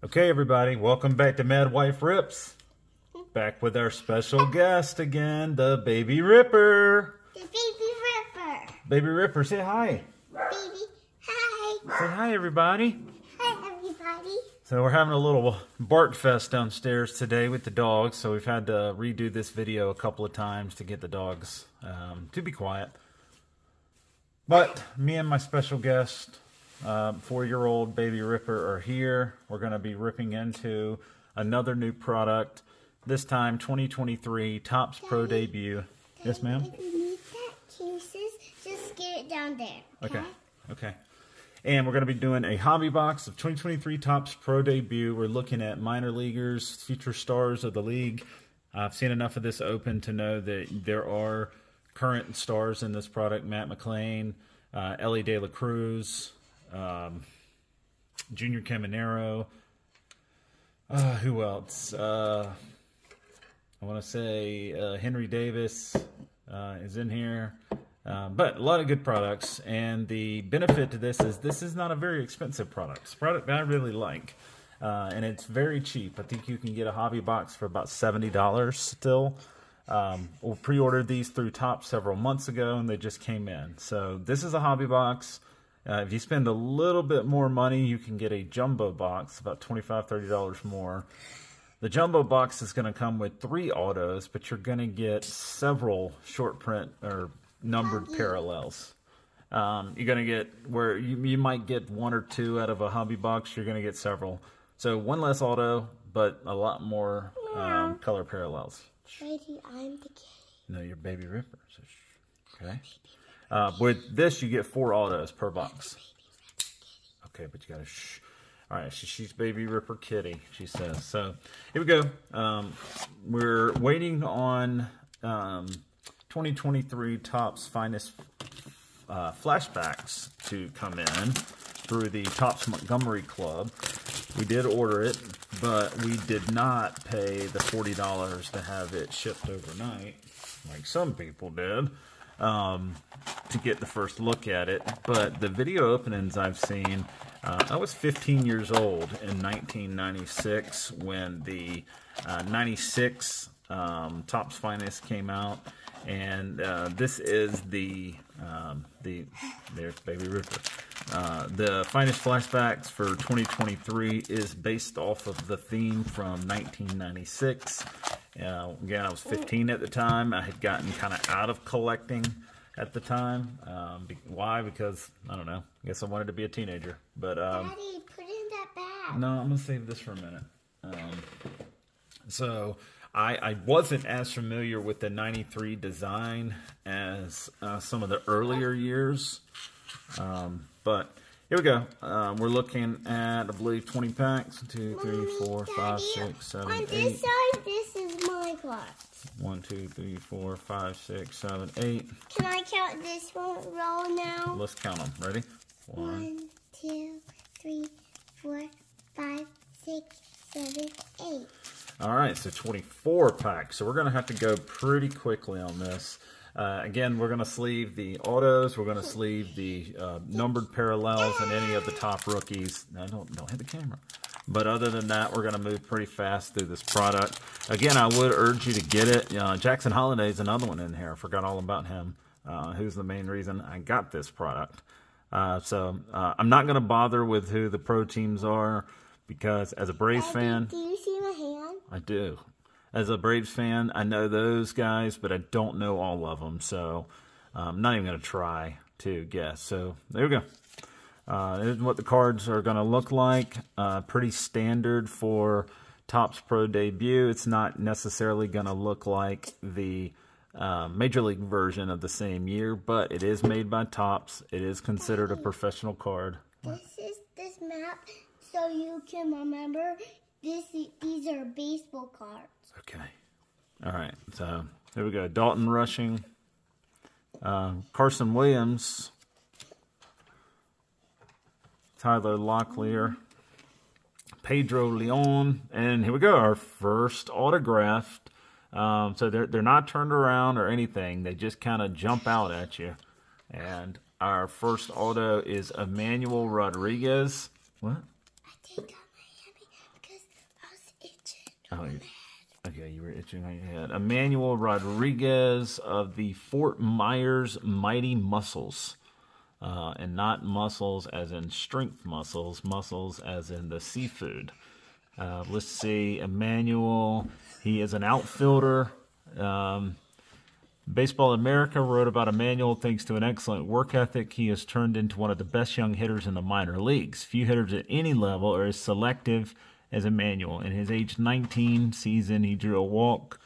Okay, everybody, welcome back to Mad Wife Rips. Back with our special guest again, the Baby Ripper. The baby ripper. Baby Ripper, say hi. Baby, hi. Say hi, everybody. Hi, everybody. So we're having a little bark fest downstairs today with the dogs. So we've had to redo this video a couple of times to get the dogs um, to be quiet. But me and my special guest, um, four-year-old baby Ripper, are here. We're going to be ripping into another new product. This time, 2023 Topps Pro debut. Yes, ma'am. If you need that cases, just get it down there. Okay. Okay. And we're going to be doing a hobby box of 2023 Topps Pro debut. We're looking at minor leaguers, future stars of the league. I've seen enough of this open to know that there are current stars in this product Matt McLain, uh, Elly De La Cruz, um, Junior Caminero. Uh, who else? Uh, I want to say uh, Henry Davis uh, is in here. Um, but a lot of good products, and the benefit to this is this is not a very expensive product. It's a product I really like, uh, and it's very cheap. I think you can get a hobby box for about seventy dollars still. Um, we pre-ordered these through Topps several months ago, and they just came in. So this is a hobby box. Uh, if you spend a little bit more money, you can get a jumbo box, about $25, $30 more. The jumbo box is going to come with three autos, but you're going to get several short print or numbered parallels. Um, you're going to get where you, you might get one or two out of a hobby box, you're going to get several. So one less auto, but a lot more um, color parallels. Brady, I'm the kid. No, you're Baby Ripper. So okay. Uh, with this, you get four autos per box. Okay, but you gotta shh. All right, she, she's Baby Ripper Kitty, she says. So here we go. Um, we're waiting on um, 2023 Topps Finest uh, flashbacks to come in through the Topps Montgomery Club. We did order it, but we did not pay the $40 to have it shipped overnight, like some people did, um, to get the first look at it. But the video openings I've seen, uh, I was 15 years old in 1996 when the uh, 96 um, Topps Finest came out, and uh, this is the um, the there's Baby Ripper. Uh, the finest flashbacks for 2023 is based off of the theme from 1996. Uh, again, I was 15 at the time. I had gotten kind of out of collecting at the time. Um, be- why? Because I don't know. I guess I wanted to be a teenager. But um, Daddy, put it in that bag. no, I'm gonna save this for a minute. Um, so I, I wasn't as familiar with the '93 design as uh, some of the earlier years, um, but here we go. Um, we're looking at I believe 20 packs. Two, three, four, five, Daddy, six, seven, On eight. this side, this is my part. One, two, three, four, five, six, seven, eight. Can I count this one roll now? Let's count them. Ready? One. One, two, three, four, five, six, seven, eight. All right, so 24 packs. So we're going to have to go pretty quickly on this. Uh, again, we're going to sleeve the autos. We're going to sleeve the uh, numbered parallels and any of the top rookies. No, don't, don't hit the camera. But other than that, we're going to move pretty fast through this product. Again, I would urge you to get it. Uh, Jackson Holliday is another one in here. I forgot all about him, uh, who's the main reason I got this product. Uh, so uh, I'm not going to bother with who the pro teams are because as a Braves fan, Do you see my hand? I do. As a Braves fan, I know those guys, but I don't know all of them, so I'm not even going to try to guess. So there we go. Uh, this is what the cards are going to look like. Uh, pretty standard for Topps Pro debut. It's not necessarily going to look like the uh, Major League version of the same year, but it is made by Topps. It is considered a professional card. This is this map, so you can remember. This these are baseball cards. Okay. All right. So here we go. Dalton rushing. Uh, Carson Williams. Tyler Locklear. Pedro Leon. And here we go. Our first autographed. Um, so they're, they're not turned around or anything. They just kind of jump out at you. And our first auto is Emmanuel Rodriguez. What? I take out Miami what you were itching on your head. Emmanuel Rodriguez of the Fort Myers Mighty Mussels. Uh, and not muscles as in strength muscles, mussels as in the seafood. Uh, let's see, Emmanuel, he is an outfielder. Um, Baseball America wrote about Emmanuel thanks to an excellent work ethic. He has turned into one of the best young hitters in the minor leagues. Few hitters at any level are as selective as Emmanuel. In his age 19 season, he drew a walk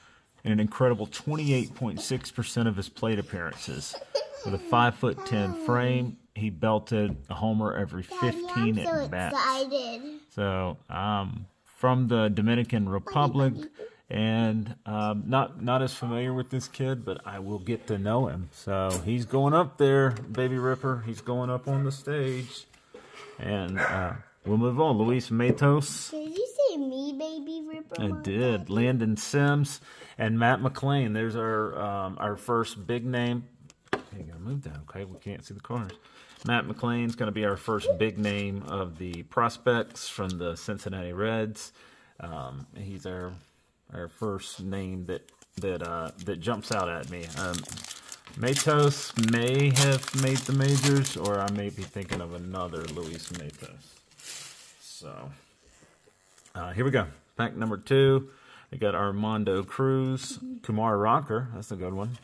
in an incredible 28.6% of his plate appearances. With a 5 foot 10 frame, he belted a homer every 15 Daddy, so at bats. excited. So, um, from the Dominican Republic, and um, not not as familiar with this kid, but I will get to know him. So he's going up there, Baby Ripper. He's going up on the stage, and uh, we'll move on. Luis Matos. Did you say me, baby Ripper? I did. Landon Sims and Matt McLain. There's our um, our first big name. Hey, gotta move that, okay? We can't see the corners. Matt McLain's going to be our first big name of the prospects from the Cincinnati Reds. Um, he's our our first name that that uh, that jumps out at me. Um, Matos may have made the majors, or I may be thinking of another Luis Matos. So. Uh, here we go. Pack number two. We got Armando Cruz, Kumar Rocker. That's a good one.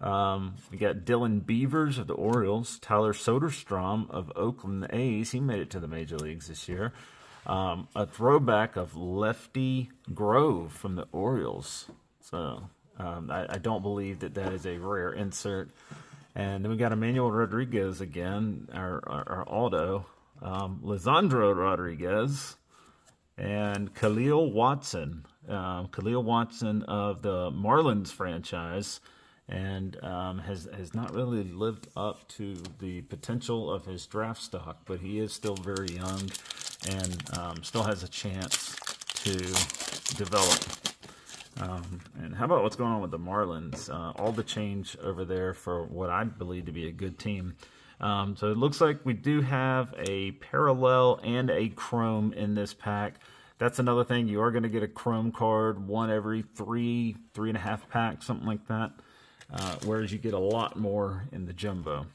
Um, we got Dylan Beavers of the Orioles, Tyler Soderstrom of Oakland A's. He made it to the major leagues this year. Um, a throwback of Lefty Grove from the Orioles. So um, I, I don't believe that that is a rare insert. And then we got Emmanuel Rodriguez again, our, our, our Aldo. Um, Lisandro Rodriguez and Kahlil Watson. Um, Kahlil Watson of the Marlins franchise, and um, has has not really lived up to the potential of his draft stock, but he is still very young and um, still has a chance to develop. Um, and how about what's going on with the Marlins? Uh, all the change over there for what I believe to be a good team. Um, so it looks like we do have a parallel and a chrome in this pack. That's another thing. You are going to get a chrome card, one every three, three and a half packs, something like that. Uh, whereas you get a lot more in the jumbo.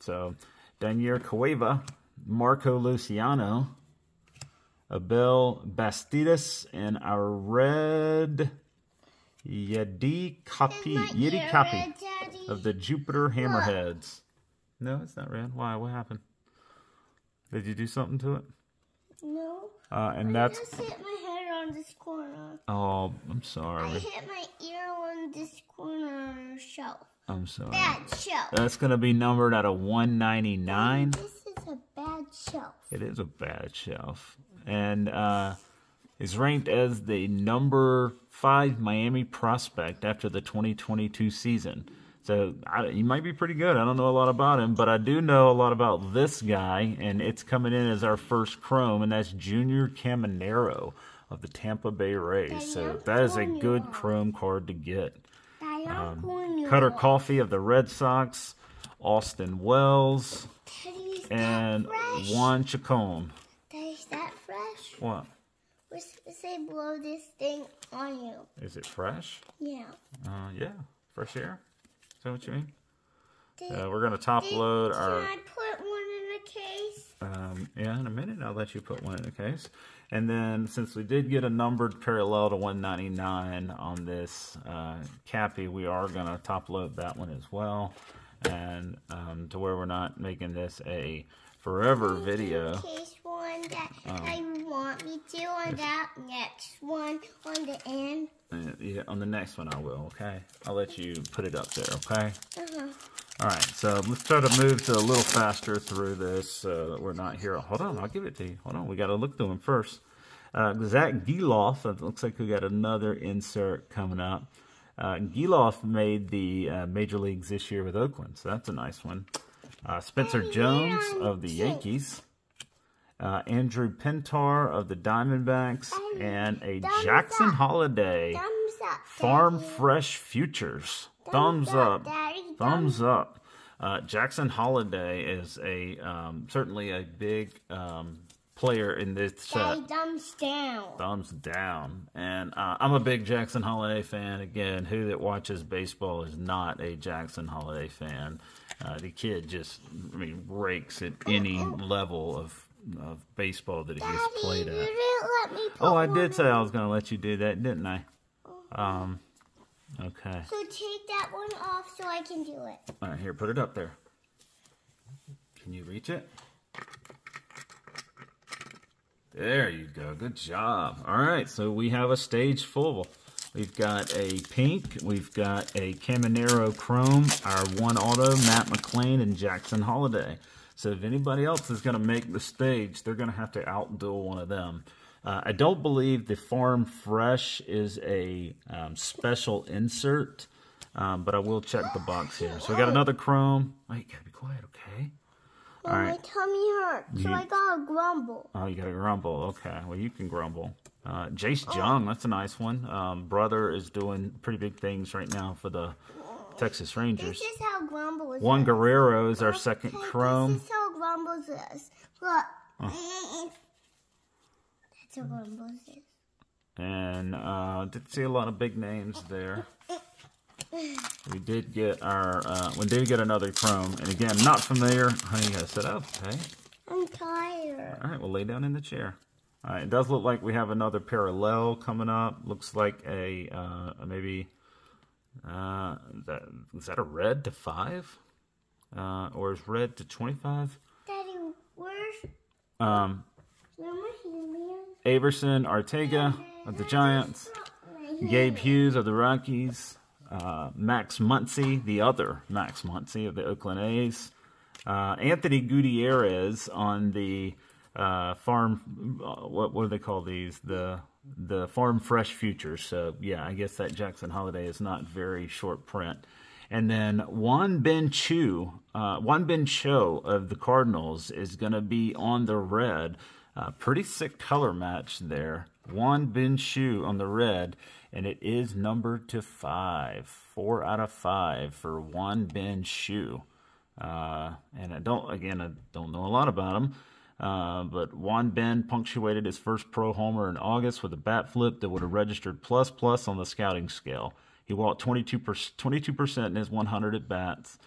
So Daniel Cueva, Marco Luciano, Abel Bastidas, and our red Yiddi Cappe, Yiddi Cappe of the Jupiter Hammerheads. No, it's not red. Why? What happened? Did you do something to it? No. Uh, and I that's just hit my head on this corner. oh, I'm sorry. I hit my ear on this corner shelf. I'm sorry. Bad shelf. That's gonna be numbered out of 199. This is a bad shelf. It is a bad shelf, and uh, is ranked as the number five Miami prospect after the 2022 season. So I, he might be pretty good. I don't know a lot about him, but I do know a lot about this guy, and it's coming in as our first Chrome, and that's Junior Caminero of the Tampa Bay Rays. So that is a good Chrome card to get. Daddy, I'm pulling you Um, Cutter. Coffey of the Red Sox, Austin Wells, and? Juan Chacon. Is that fresh? What? Let's say blow this thing on you. Is it fresh? Yeah. Uh, yeah, fresh air. That what you mean? Did, Uh, we're gonna top did- load Can our. I put one in a case? Um, yeah, in a minute I'll let you put one in the case. And then since we did get a numbered parallel to 199 on this uh, Cappe, we are gonna top load that one as well, and um, to where we're not making this a forever video. Case one that Um, I want me to on that next one on the end. Uh, yeah, on the next one I will. Okay, I'll let you put it up there. Okay. Uh-huh. All right, so let's try to move to a little faster through this so that we're not here. Hold on, I'll give it to you. Hold on, we got to look through them first. Uh, Zach Gelof, it looks like we got another insert coming up. Uh, Gelof made the uh, major leagues this year with Oakland, so that's a nice one. Uh, Spencer Jones of the Yankees. Uh, Andrew Pintar of the Diamondbacks. And a Jackson. Holliday. Farm Fresh Futures. Thumbs up. Thumbs up. Uh, Jackson Holliday is a um, certainly a big um, player in this set. Daddy, thumbs down. Thumbs down. And uh, I'm a big Jackson Holliday fan. Again, who that watches baseball is not a Jackson Holliday fan? Uh, the kid just, I mean, rakes at any level of of baseball that he has played at. didn't let me put Oh, I did say I was going to let you do that, didn't I? Um, okay. So take that one off so I can do it. All right, here, put it up there. Can you reach it? There you go. Good job. All right, so we have a stage full. We've got a pink, we've got a Caminero Chrome, our one auto, Matt McLain, and Jackson Holliday. So if anybody else is going to make the stage, they're going to have to outduel one of them. Uh, I don't believe the Farm Fresh is a um, special insert, um, but I will check the box here. So we got another Chrome. Oh, you gotta be quiet, okay? All my tummy hurts, so You- I gotta grumble. Oh, you got to grumble. Okay, well, you can grumble. Uh, Jace Jung, that's a nice one. Um, brother is doing pretty big things right now for the Texas Rangers. This is how grumble is. Juan Guerrero is our Okay, second Chrome. This is how grumbles is. Look. That's how grumbles is. And uh, did see a lot of big names there. We did get our, uh, we did get another Chrome. And again, not familiar. Honey, you gotta sit up, okay? I'm tired. All right, we'll lay down in the chair. Right, it does look like we have another parallel coming up. Looks like a uh, maybe uh, is that is that a red to five, uh, or is red to twenty five? Daddy, where's Um, where my human? Aeverson Arteaga of the Giants, Gabe Hughes of the Rockies, uh, Max Muncy, the other Max Muncy of the Oakland A's, uh, Anthony Gutierrez on the uh, farm. Uh, what what do they call these? The the farm fresh futures. So yeah, I guess that Jackson Holliday is not very short print. And then Won-Bin Cho, uh, Won-Bin Cho of the Cardinals is going to be on the red. Uh, pretty sick color match there. Won-Bin Cho on the red, and it is numbered to five. Four out of five for Won-Bin Cho. Uh, and I don't, again, I don't know a lot about him. Uh, but Won-Bin punctuated his first pro homer in August with a bat flip that would have registered plus plus on the scouting scale. He walked 22 percent in his 100 at bats,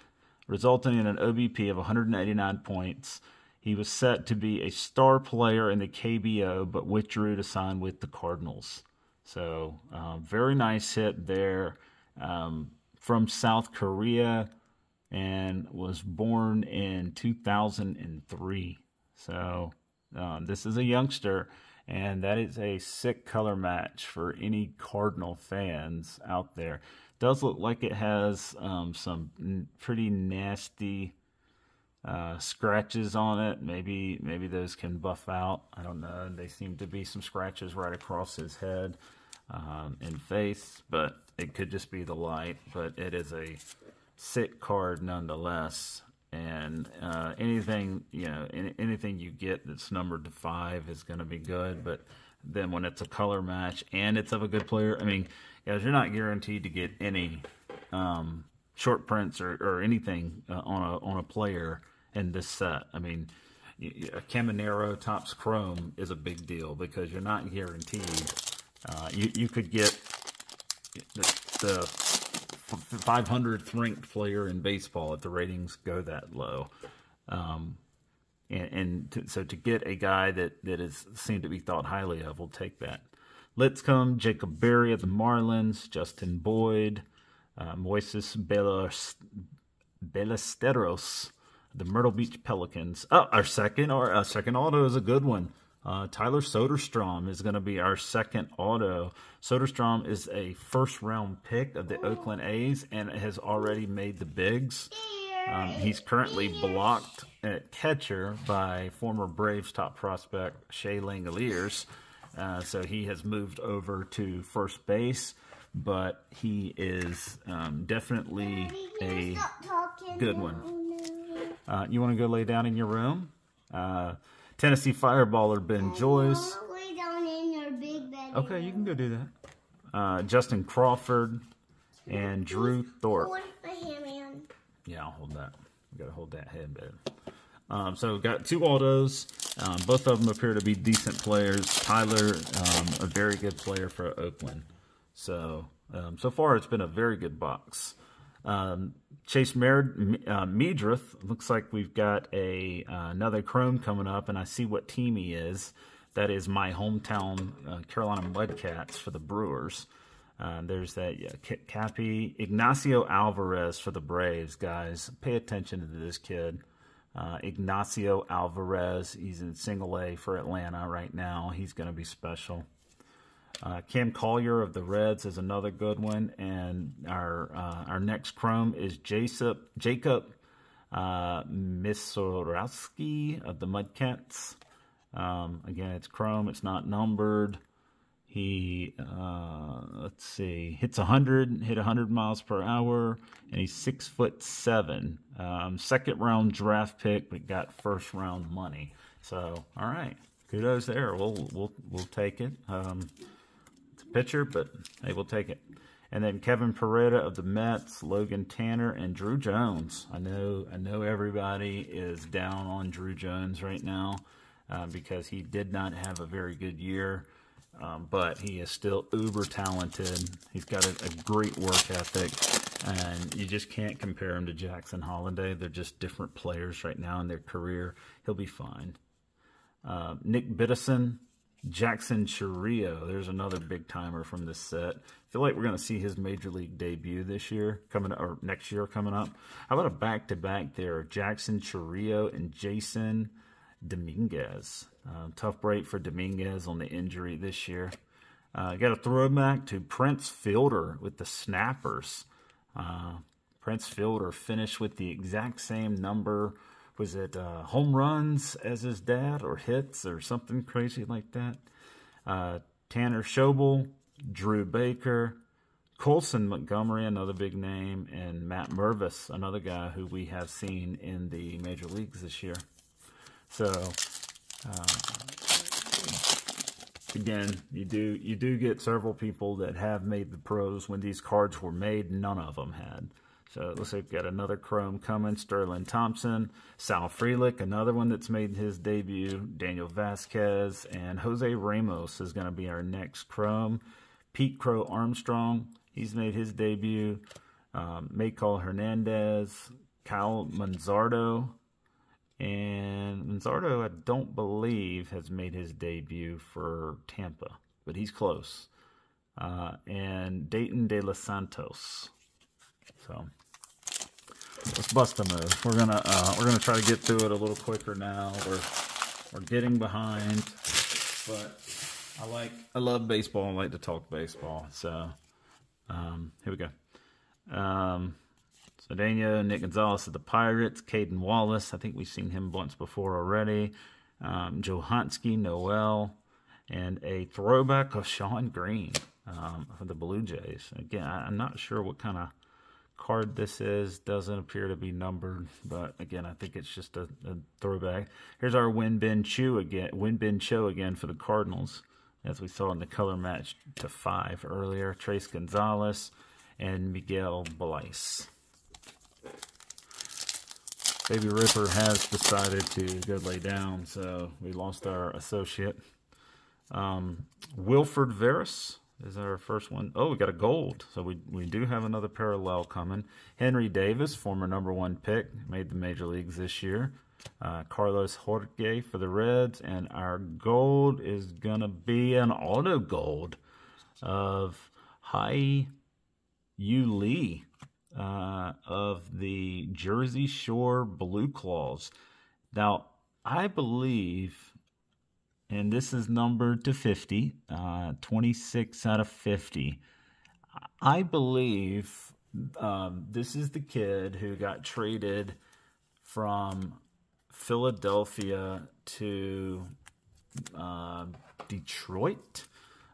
resulting in an OBP of 189 points. He was set to be a star player in the KBO, but withdrew to sign with the Cardinals. So, uh, very nice hit there um, from South Korea and was born in 2003. So, um, this is a youngster, and that is a sick color match for any Cardinal fans out there. Does look like it has um, some pretty nasty uh, scratches on it. Maybe maybe those can buff out. I don't know. They seem to be some scratches right across his head um, and face, but it could just be the light. But it is a sick card nonetheless. And uh, anything you know, any, anything you get that's numbered to five is going to be good. But then when it's a color match and it's of a good player, I mean, guys, you're not guaranteed to get any um, short prints or, or anything uh, on a on a player in this set. I mean, a Caminero Topps Chrome is a big deal because you're not guaranteed. Uh, you you could get the, the 500th ranked player in baseball if the ratings go that low. Um, and, and to, so to get a guy that, that is seemed to be thought highly of, we'll take that. Let's come Jacob Berry of the Marlins, Justin Boyd, uh, Moises Belas- Ballesteros, the Myrtle Beach Pelicans. Oh, our second or our second auto is a good one. Uh, Tyler Soderstrom is going to be our second auto. Soderstrom is a first round pick of the Oakland A's and has already made the bigs. Um, he's currently blocked at catcher by former Braves top prospect Shea Langeliers. Uh, so he has moved over to first base, but he is um, definitely a good one. Uh, you want to go lay down in your room? Tennessee Fireballer Ben Joyce. I wanna down in your big bed. Okay, you can go do that. Uh, Justin Crawford and Drew Thorpe. Hold my hand, man. Yeah, I'll hold that. We gotta hold that headband. Um, so got two autos. Um, both of them appear to be decent players. Tyler, um, a very good player for Oakland. So um, so far it's been a very good box. Um, Chase uh, Meidroth looks like we've got a uh, another Chrome coming up, and I see what team he is. That is my hometown uh, Carolina Mudcats for the Brewers. Uh, there's that yeah, Cappe Ignacio Alvarez for the Braves, guys. Pay attention to this kid. Uh, Ignacio Alvarez, he's in single A for Atlanta right now. He's going to be special. Uh, Cam Collier of the Reds is another good one, and our uh, our next Chrome is Jacob Jacob uh, Misiorowski of the Mudcats. Um, again, it's Chrome. It's not numbered. He, uh, let's see, hits 100, hit 100 miles per hour, and he's six foot seven. Um, second round draft pick, but got first round money. So, all right, kudos there. We'll we'll we'll take it. Um, pitcher, but hey, we'll take it. And then Kevin Parada of the Mets, Logan Tanner, and Druw Jones. I know I know everybody is down on Druw Jones right now uh, because he did not have a very good year. Um, but he is still uber talented. He's got a, a, great work ethic, and you just can't compare him to Jackson Holliday. They're just different players right now in their career. He'll be fine. Uh, Nick Biddison, Jackson Chourio. There's another big timer from this set. I feel like we're going to see his major league debut this year coming or next year coming up. How about a back to back there? Jackson Chourio and Jasson Dominguez. Uh, tough break for Dominguez on the injury this year. Uh, got a throwback to Prince Fielder with the Snappers. Uh, Prince Fielder finished with the exact same number. Was it uh, home runs as his dad or hits or something crazy like that? Uh, Tanner Schobel, Drew Baker, Colson Montgomery, another big name, and Matt Mervis, another guy who we have seen in the major leagues this year. So uh, again, you do you do get several people that have made the pros when these cards were made. None of them had. So it looks like we've got another Chrome coming. Sterling Thompson, Sal Frelick, another one that's made his debut. Daniel Vasquez and Jose Ramos is going to be our next Chrome. Pete Crow Armstrong, he's made his debut. Um, Maykol Hernandez, Kyle Manzardo, and Manzardo, I don't believe, has made his debut for Tampa, but he's close. Uh, and Dayton De Los Santos. So let's bust a move. We're gonna uh, we're gonna try to get through it a little quicker now. We're we're getting behind, but I like I love baseball. I like to talk baseball. So um, here we go. Um, so Daniel, Nick Gonzalez of the Pirates, Cayden Wallace. I think we've seen him once before already. Um, Jhonkensy, Noel, and a throwback of Shawn Green um, for the Blue Jays. Again, I, am not sure what kind of card this is. Doesn't appear to be numbered, but again, I think it's just a, a throwback. Here's our Won-Bin Cho again. Win Cho again for the Cardinals, as we saw in the color match to five earlier. Trace Gonzalez and Miguel Bleis. Baby Ripper has decided to go lay down, so we lost our associate. Um, Wilfred Veras is our first one. Oh, we got a gold, so we, we do have another parallel coming. Henry Davis, former number one pick, made the major leagues this year. Uh, Carlos Jorge for the Reds, and our gold is going to be an auto gold of Hai Yu Lee uh, of the Jersey Shore Blue Claws. Now, I believe, and this is numbered to 50, uh, 26 out of 50. I believe um, this is the kid who got traded from Philadelphia to uh, Detroit,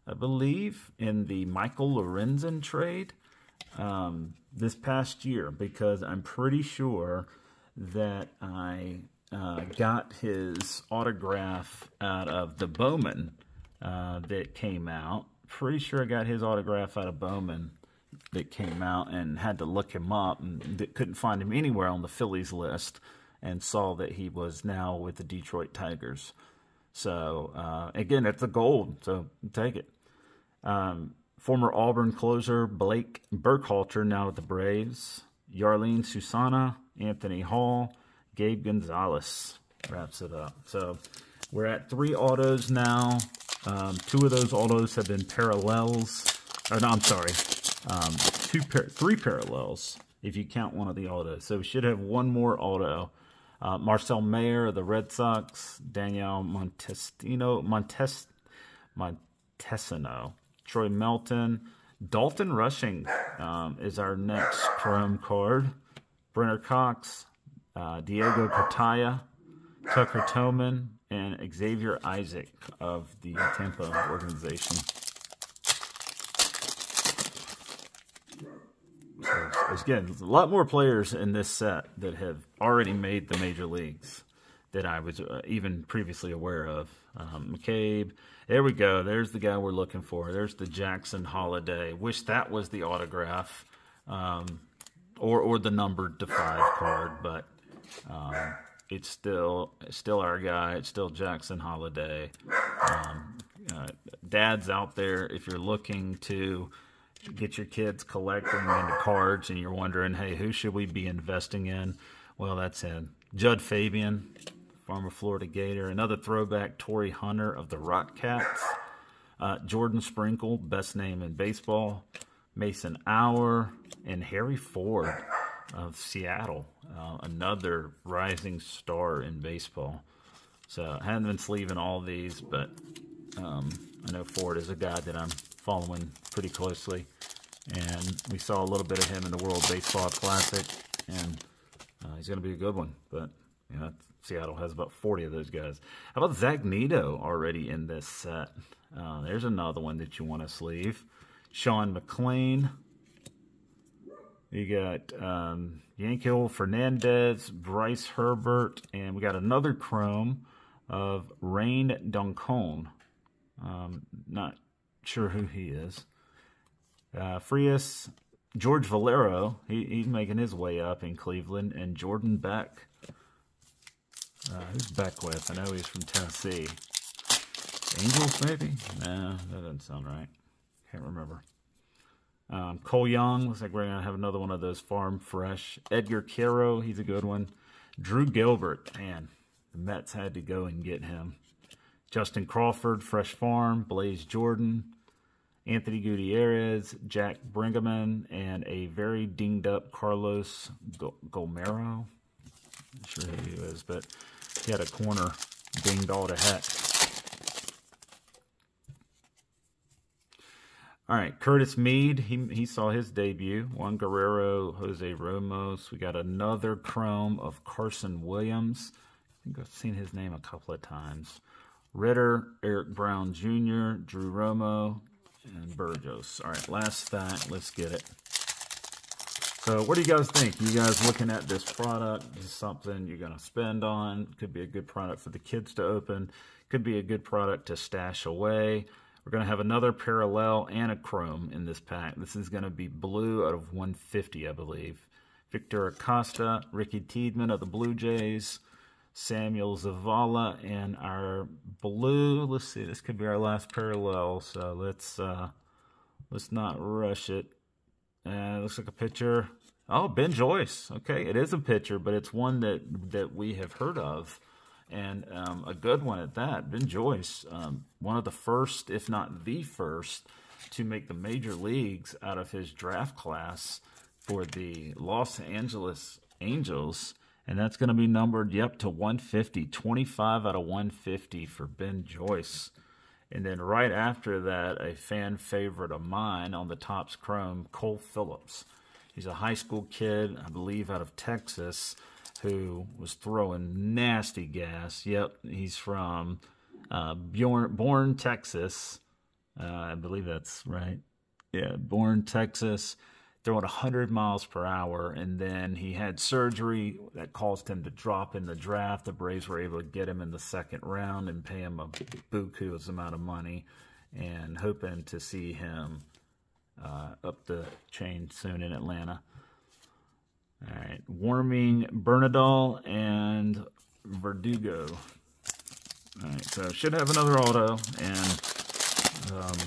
I believe, in the Michael Lorenzen trade um, this past year because I'm pretty sure that I uh, got his autograph out of the Bowman uh, that came out. Pretty sure I got his autograph out of Bowman that came out and had to look him up and couldn't find him anywhere on the Phillies list. and saw that he was now with the Detroit Tigers. So uh, again, it's a gold, so take it. Um, former Auburn closer Blake Burkhalter now with the Braves. Jarlin Susana, Anthony Hall, Gabe Gonzalez wraps it up. So we're at three autos now. Um, two of those autos have been parallels. Or no, I'm sorry. Um, two, par three parallels if you count one of the autos. So we should have one more auto. Uh, Marcel Mayer of the Red Sox, Danielle Montestino, Montes, Montesino, Troy Melton, Dalton Rushing um, is our next Chrome card. Brenner Cox, uh, Diego Cartaya, Tucker Toman, and Xavier Isaac of the Tampa organization. So, again, a lot more players in this set that have already made the major leagues that I was uh, even previously aware of. Um, McCabe, there we go. There's the guy we're looking for. There's the Jackson Holliday. Wish that was the autograph um, or or the numbered to five card, but um, it's still it's still our guy. It's still Jackson Holliday. Um, uh, dads out there, if you're looking to get your kids collecting into cards and you're wondering, hey, who should we be investing in? Well, that's him. Jud Fabian, former Florida Gator. Another throwback, Torii Hunter of the Rock Cats. Uh, Jordan Sprinkle, best name in baseball. Mason Auer and Harry Ford of Seattle, uh, another rising star in baseball. So I haven't been sleeving all these, but um, I know Ford is a guy that I'm following pretty closely. And we saw a little bit of him in the World Baseball Classic, and uh, he's going to be a good one. But you know, Seattle has about 40 of those guys. How about Zach Neto already in this set? Uh, there's another one that you want to sleeve. Sean McLean. You got um, Yanquiel Fernandez, Bryce Herbert, and we got another chrome of Rain Duncon. Um, not sure who he is. Uh, Frias, George Valera, he, he's making his way up in Cleveland, and Jordan Beck. Uh, who's Beckwith? I know he's from Tennessee. Angels, maybe? Nah, that doesn't sound right. Can't remember. Um, Cole Young, looks like we're going to have another one of those farm fresh. Edgar Quero, he's a good one. Drew Gilbert, man, the Mets had to go and get him. Justin Crawford, Fresh Farm, Blaze Jordan, Anthony Gutierrez, Jack Brinkman, and a very dinged up Carlos Gomero. Not sure who he is, but he had a corner dinged all to heck. All right, Curtis Mead, he, he saw his debut. Juan Guerrero, Jose Ramos. We got another chrome of Carson Williams. I think I've seen his name a couple of times. Ritter, Eric Brown Jr., Drew Romo, and Burgos. All right, last stack. Let's get it. So what do you guys think? You guys looking at this product? Is something you're going to spend on? Could be a good product for the kids to open. Could be a good product to stash away. We're going to have another parallel and a chrome in this pack. This is going to be blue out of 150, I believe. Victor Acosta, Ricky Tiedemann of the Blue Jays, Samuel Zavala, and our blue. Let's see, this could be our last parallel, so let's uh, let's not rush it. Uh, looks like a pitcher. Oh, Ben Joyce. Okay, it is a pitcher, but it's one that that we have heard of, and um, a good one at that. Ben Joyce, um, one of the first, if not the first, to make the major leagues out of his draft class for the Los Angeles Angels. And that's going to be numbered, yep, to 150. 25 out of 150 for Ben Joyce. And then right after that, a fan favorite of mine on the Topps Chrome, Cole Phillips. He's a high school kid, I believe, out of Texas, who was throwing nasty gas. Yep, he's from uh, Bjorn, Bourne, Texas. Uh, I believe that's right. Yeah, Bourne, Texas throwing 100 miles per hour, and then he had surgery that caused him to drop in the draft. The Braves were able to get him in the second round and pay him a buku's amount of money, and hoping to see him uh, up the chain soon in Atlanta. Warming Bernabel and Verdugo. All right, so should have another auto and um,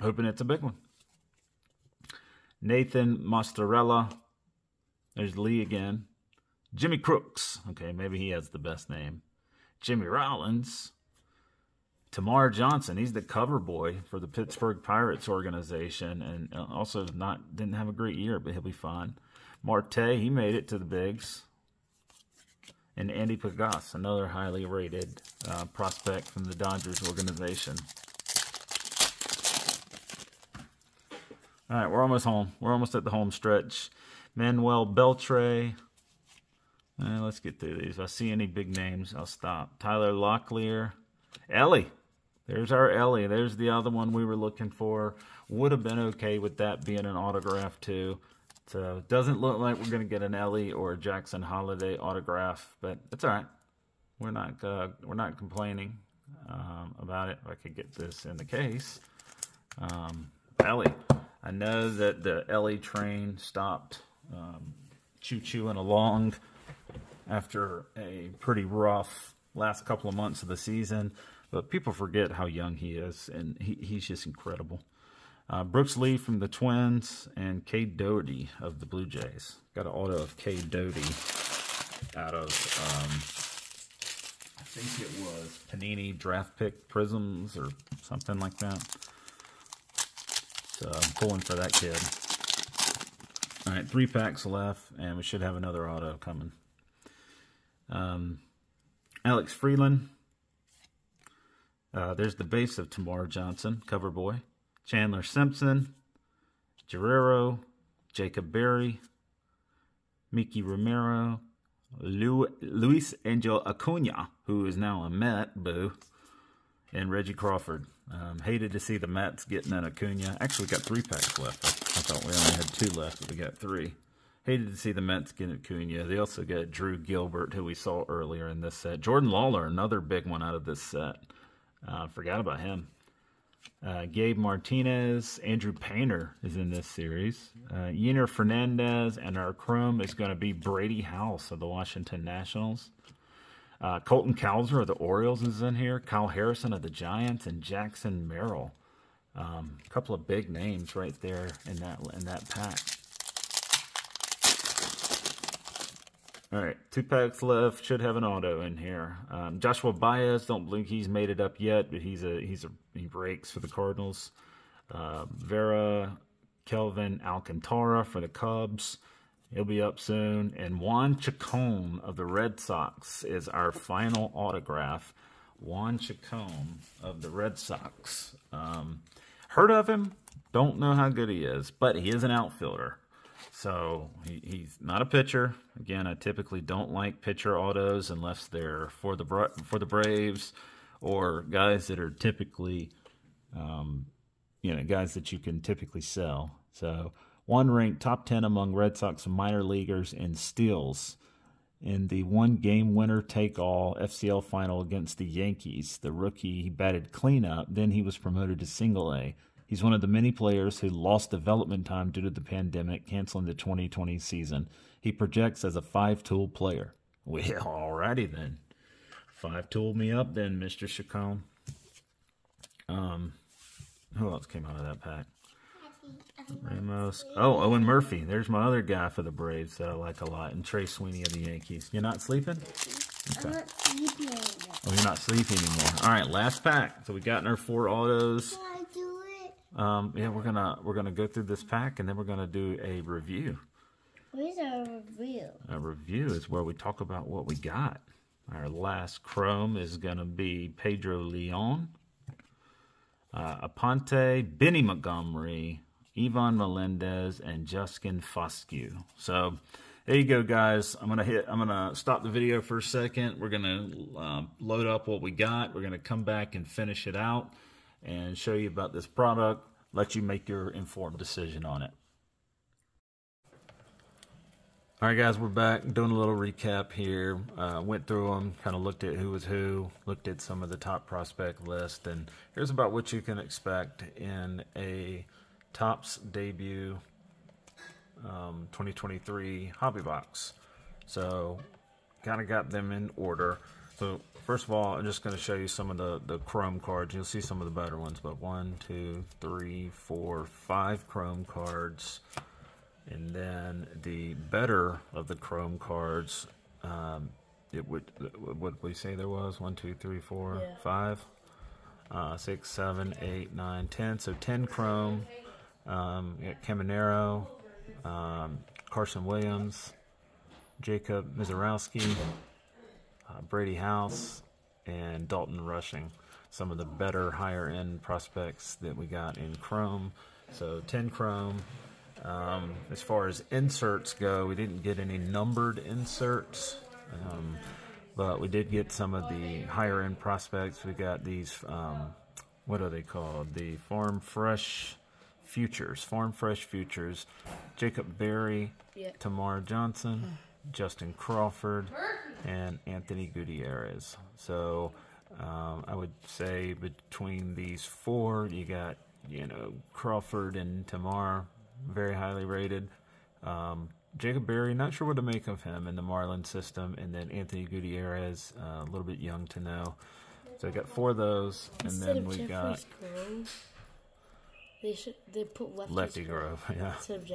hoping it's a big one. Nathan Martorella. There's Lee again. Jimmy Crooks. Okay, maybe he has the best name. Jimmy Rollins. Termarr Johnson, he's the cover boy for the Pittsburgh Pirates organization, and also not didn't have a great year, but he'll be fine. Marte, he made it to the bigs, and Andy Pages, another highly rated uh, prospect from the Dodgers organization. All right, we're almost home. We're almost at the home stretch. Manuel Beltre. Uh, let's get through these. If I see any big names, I'll stop. Tyler Locklear. Elly. There's our Elly. There's the other one we were looking for. Would have been okay with that being an autograph too. So it doesn't look like we're going to get an Elly or a Jackson Holliday autograph, but it's all right. We're not uh, we're not complaining um, about it. If I could get this in the case, um, Elly. I know that the Elly train stopped um, choo-chooing along after a pretty rough last couple of months of the season. But people forget how young he is, and he, he's just incredible. Uh, Brooks Lee from the Twins and Cade Doughty of the Blue Jays. Got an auto of Cade Doughty out of, um, I think it was Panini Draft Pick Prisms or something like that. So I'm pulling for that kid. All right, three packs left, and we should have another auto coming. Um, Alex Freeland uh, there's the base of Termarr Johnson, cover boy. Chandler Simpson, Guerrero, Jacob Berry, Mickey Romero, Lu Luis Angel Acuna, who is now a Met, boo, and Reggie Crawford. Um, hated to see the Mets getting an Acuna. Actually, got three packs left. I, I thought we only had two left, but we got three. Hated to see the Mets get Acuna. They also got Drew Gilbert, who we saw earlier in this set. Jordan Lawlar, another big one out of this set. Uh, forgot about him. Uh, Gabe Martinez, Andrew Painter is in this series. Uh, Yeiner Fernandez, and our Chrome is going to be Brady House of the Washington Nationals. Uh, Colton Cowser of the Orioles is in here. Kyle Harrison of the Giants, and Jackson Merrill. A um, couple of big names right there in that in that pack. All right, two packs left. Should have an auto in here. Um, Joshua Baez, don't believe he's made it up yet, but he's a he's a he breaks for the Cardinals. Uh, Vera Kelvin Alcantara for the Cubs. He'll be up soon. And Juan Chacon of the Red Sox is our final autograph. Juan Chacon of the Red Sox. Um, heard of him? Don't know how good he is, but he is an outfielder. So he, he's not a pitcher. Again, I typically don't like pitcher autos unless they're for the for the Braves or guys that are typically, um, you know, guys that you can typically sell. So one ranked top 10 among Red Sox minor leaguers in steals in the one game winner take all FCL final against the Yankees. The rookie he batted cleanup, then he was promoted to single A. He's one of the many players who lost development time due to the pandemic, canceling the 2020 season. He projects as a five tool player. Well, alrighty then. Five tool me up then, Mr. Chacon. Um, who else came out of that pack? Ramos. Oh, Owen Murphy. There's my other guy for the Braves that I like a lot. And Trey Sweeney of the Yankees. You're not sleeping? Okay. I'm not sleeping. Oh, you're not sleeping anymore. All right, last pack. So we got in our four autos. Um, yeah, we're gonna we're gonna go through this pack and then we're gonna do a review. Where's our review? A review is where we talk about what we got. Our last Chrome is gonna be Pedro Leon, uh, Aponte, Benny Montgomery, Ivan Melendez, and Justin Foscue. So there you go, guys. I'm gonna hit. I'm gonna stop the video for a second. We're gonna uh, load up what we got. We're gonna come back and finish it out and show you about this product, let you make your informed decision on it. All right, guys, we're back doing a little recap here. Uh, went through them, kind of looked at who was who, looked at some of the top prospect list, and here's about what you can expect in a Topps debut um, 2023 hobby box. So, kind of got them in order. So, first of all, I'm just going to show you some of the, the Chrome cards. You'll see some of the better ones, but one, two, three, four, five Chrome cards. And then the better of the Chrome cards, um, it would, what we say there was? One, two, three, four, Yeah. five, uh, six, seven, eight, nine, ten. So 10 Chrome. Um, you got Caminero, um, Carson Williams, Jacob Misiorowski, uh, Brady House, and Dalton Rushing. Some of the better higher end prospects that we got in Chrome. So 10 Chrome. Um, as far as inserts go, we didn't get any numbered inserts, um, but we did get some of the higher end prospects. We got these, um, what are they called? The Farm Fresh Futures. Farm Fresh Futures. Jacob Berry, Yeah. Termarr Johnson, Justin Crawford, and Anthony Gutierrez. So um, I would say between these four, you got you know Crawford and Termarr, very highly rated. Um, Jacob Berry, not sure what to make of him in the Marlin system, and then Anthony Gutierrez, uh, a little bit young to know. So I got four of those, and Instead then we got Grove, they should they put Lefty's Lefty Grove, yeah. instead of.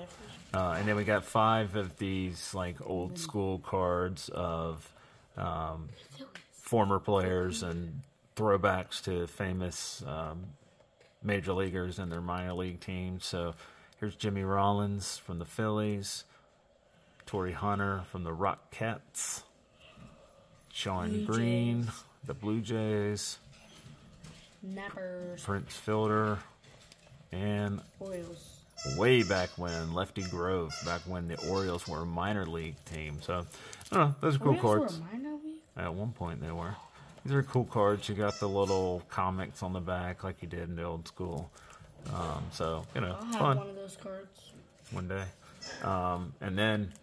Uh, and then we got five of these like old school cards of um, former players and throwbacks to famous um, major leaguers and their minor league teams. So here's Jimmy Rollins from the Phillies, Torii Hunter from the Rockettes, Shawn Blue Green, Jays. the Blue Jays, Snappers, Prince Fielder, and Orioles. Way back when Lefty Grove, back when the Orioles were a minor league team. So, I don't know, those are cool Orioles cards. were minor league? At one point, they were. These are cool cards. You got the little comics on the back, like you did in the old school. Um, so, you know, I'll have fun one of those cards. one day. Um, and then,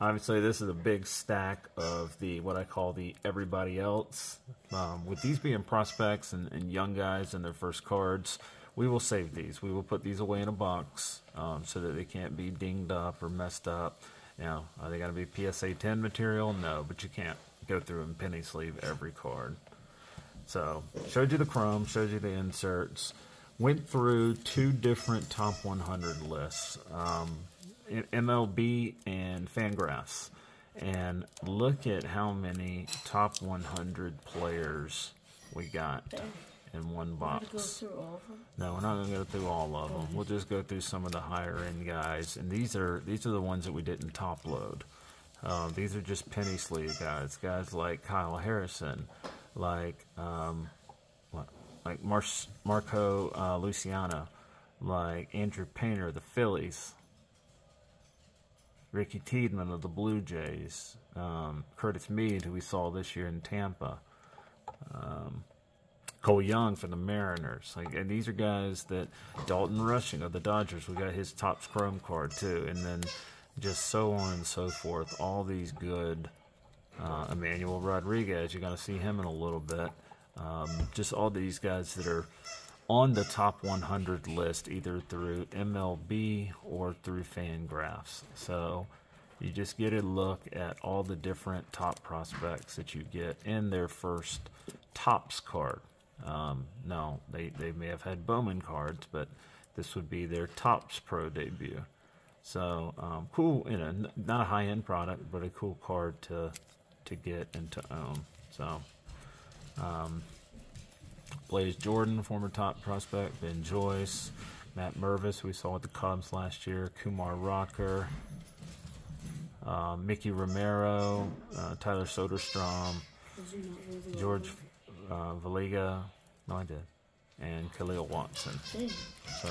obviously, this is a big stack of the what I call the everybody else. Um, with these being prospects and, and young guys and their first cards, we will save these. We will put these away in a box um, so that they can't be dinged up or messed up. Now, are they going to be PSA 10 material? No, but you can't go through and penny sleeve every card. So, showed you the chrome, showed you the inserts, went through two different top 100 lists, um, MLB and Fangraphs, and look at how many top 100 players we got in one box. through all of them. No, we're not going to go through all of them. We'll just go through some of the higher end guys, and these are these are the ones that we didn't top load. Uh, these are just penny sleeve guys, guys like Kyle Harrison, like um, what, like Mar- Marco uh, Luciano, like Andrew Painter of the Phillies, Ricky Tiedemann of the Blue Jays, um, Curtis Mead, who we saw this year in Tampa. Cole Young for the Mariners. Like, and these are guys that Dalton Rushing of the Dodgers. We got his top Chrome card too, and then just so on and so forth. All these good. Uh, Emmanuel Rodriguez, you're going to see him in a little bit. Um, just all these guys that are on the top 100 list, either through MLB or through Fangraphs. So you just get a look at all the different top prospects that you get in their first Topps card. Um, no, they, they may have had Bowman cards, but this would be their Topps pro debut. So um, cool, you know, not a high end product, but a cool card to to get and to own. So um, Blaze Jordan, former top prospect, Ben Joyce, Matt Mervis, we saw with the Cubs last year, Kumar Rocker, uh, Mickey Romero, uh, Tyler Soderstrom, Did you not really George uh, Valera, no, I did, and Kahlil Watson. So,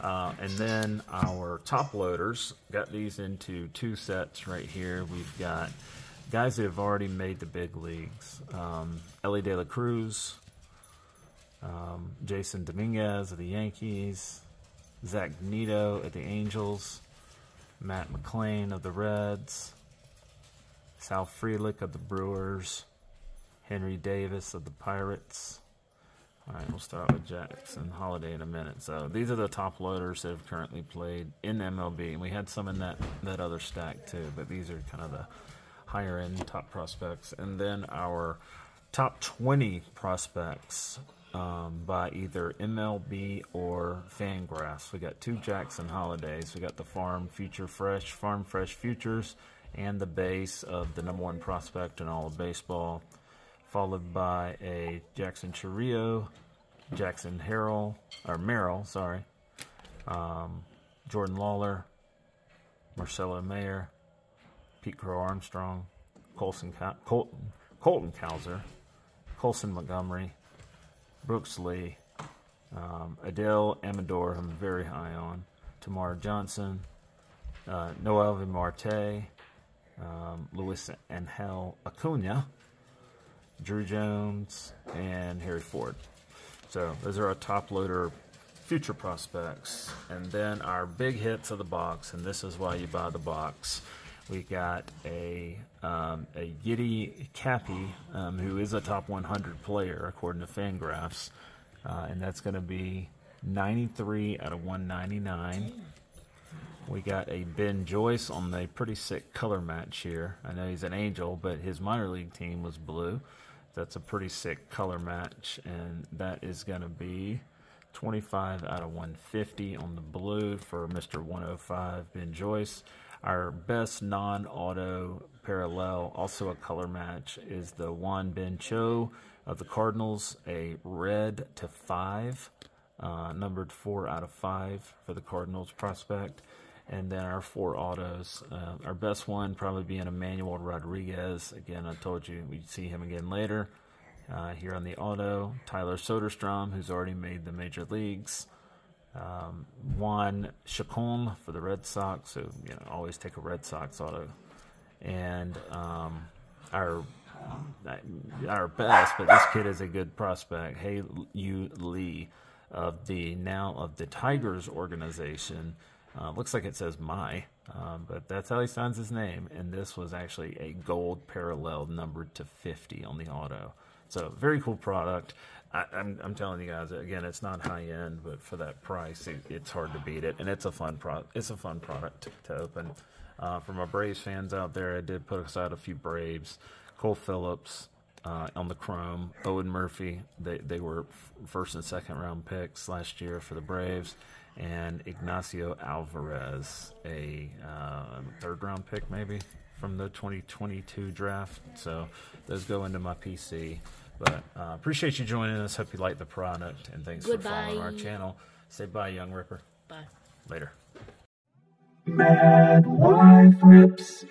uh, and then our top loaders got these into two sets right here. We've got guys that have already made the big leagues. Um, Elly De La Cruz, um, Jasson Dominguez of the Yankees, Zach Neto of the Angels, Matt McLain of the Reds, Sal Frelick of the Brewers, Henry Davis of the Pirates, All right, we'll start with Jackson Holliday in a minute. So these are the top loaders that have currently played in MLB, and we had some in that that other stack too. But these are kind of the higher end top prospects, and then our top 20 prospects um, by either MLB or Fangraphs. We got two Jackson Hollidays. We got the Farm Future Fresh, Farm Fresh Futures, and the base of the number one prospect in all of baseball followed by a Jackson Chourio, Jackson Harrell, or Merrill, sorry, um, Jordan Lawlar, Marcelo Mayer, Pete Crow Armstrong, Colson, Colton, Colton Cowser, Colson Montgomery, Brooks Lee, um, Adael Amador, I'm very high on, Termarr Johnson, uh, Noelvi Marte, um, Luis Angel Acuna, Druw Jones, and Harry Ford. So those are our top loader future prospects. And then our big hits of the box, and this is why you buy the box. We got a um, a Yiddi Cappe, um, who is a top 100 player according to Fangraphs, uh, and that's going to be 93 out of 199. We got a Ben Joyce on the pretty sick color match here. I know he's an angel, but his minor league team was blue. That's a pretty sick color match, and that is going to be 25 out of 150 on the blue for Mr. 105 Ben Joyce. Our best non-auto parallel, also a color match, is the Won-Bin Cho of the Cardinals, a red to five, uh, numbered four out of five for the Cardinals prospect. And then our four autos. Uh, our best one probably being Emmanuel Rodriguez. Again, I told you we'd see him again later. Uh, here on the auto, Tyler Soderstrom, who's already made the major leagues. Um, Juan Chacon for the Red Sox, so you know always take a Red Sox auto. And um, our our best, but this kid is a good prospect. Hey, Yu Lee of the now of the Tigers organization. Uh, looks like it says my, um, but that's how he signs his name. And this was actually a gold parallel numbered to 50 on the auto. So very cool product. I, am I'm, I'm telling you guys again, it's not high end, but for that price, it, it's hard to beat it, and it's a fun pro. It's a fun product to, to open. Uh, for my Braves fans out there, I did put aside a few Braves. Cole Phillips uh, on the Chrome, Owen Murphy. They they were first and second round picks last year for the Braves and Ignacio Alvarez, a uh, third round pick maybe from the 2022 draft. So those go into my PC. But uh, appreciate you joining us. Hope you like the product, and thanks Goodbye. for following our channel. Say bye, Young Ripper. Bye. Later. Mad Wife Rips.